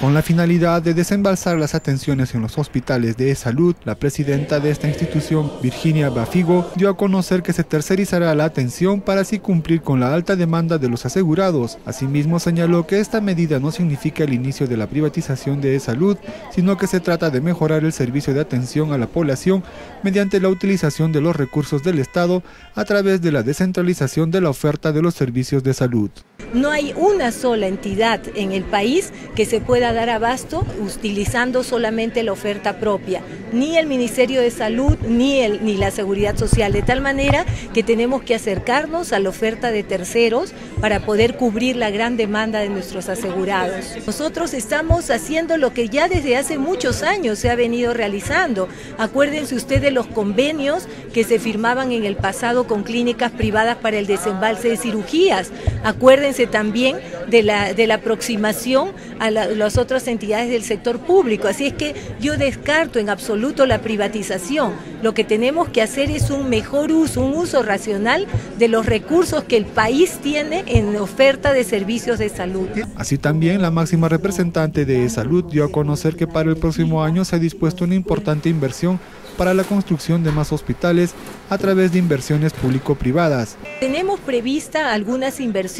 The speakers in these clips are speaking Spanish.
Con la finalidad de desembalsar las atenciones en los hospitales de salud, la presidenta de esta institución, Virginia Bafigo, dio a conocer que se tercerizará la atención para así cumplir con la alta demanda de los asegurados. Asimismo, señaló que esta medida no significa el inicio de la privatización de salud, sino que se trata de mejorar el servicio de atención a la población mediante la utilización de los recursos del Estado a través de la descentralización de la oferta de los servicios de salud. No hay una sola entidad en el país que se pueda dar abasto utilizando solamente la oferta propia, ni el Ministerio de Salud ni, el, ni la Seguridad Social, de tal manera que tenemos que acercarnos a la oferta de terceros para poder cubrir la gran demanda de nuestros asegurados. Nosotros estamos haciendo lo que ya desde hace muchos años se ha venido realizando. Acuérdense ustedes de los convenios que se firmaban en el pasado con clínicas privadas para el desembalse de cirugías. Acuérdense también de la, de la aproximación a las otras entidades del sector público. Así es que yo descarto en absoluto la privatización. Lo que tenemos que hacer es un mejor uso, un uso racional de los recursos que el país tiene en oferta de servicios de salud. Así también la máxima representante de salud dio a conocer que para el próximo año se ha dispuesto una importante inversión para la construcción de más hospitales a través de inversiones público-privadas. Tenemos prevista algunas inversiones,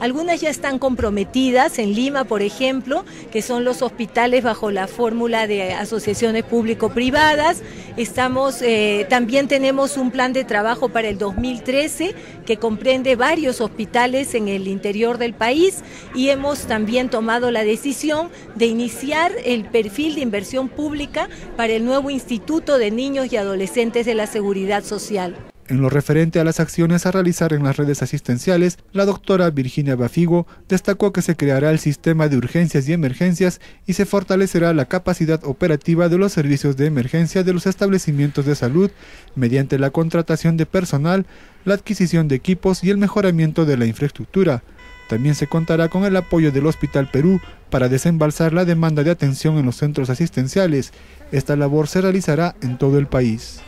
algunas ya están comprometidas en Lima, por ejemplo, que son los hospitales bajo la fórmula de asociaciones público-privadas. Eh, también tenemos un plan de trabajo para el 2013 que comprende varios hospitales en el interior del país y hemos también tomado la decisión de iniciar el perfil de inversión pública para el nuevo Instituto de Niños y Adolescentes de la Seguridad Social. En lo referente a las acciones a realizar en las redes asistenciales, la doctora Virginia Bafigo destacó que se creará el sistema de urgencias y emergencias y se fortalecerá la capacidad operativa de los servicios de emergencia de los establecimientos de salud mediante la contratación de personal, la adquisición de equipos y el mejoramiento de la infraestructura. También se contará con el apoyo del Hospital Perú para desembalsar la demanda de atención en los centros asistenciales. Esta labor se realizará en todo el país.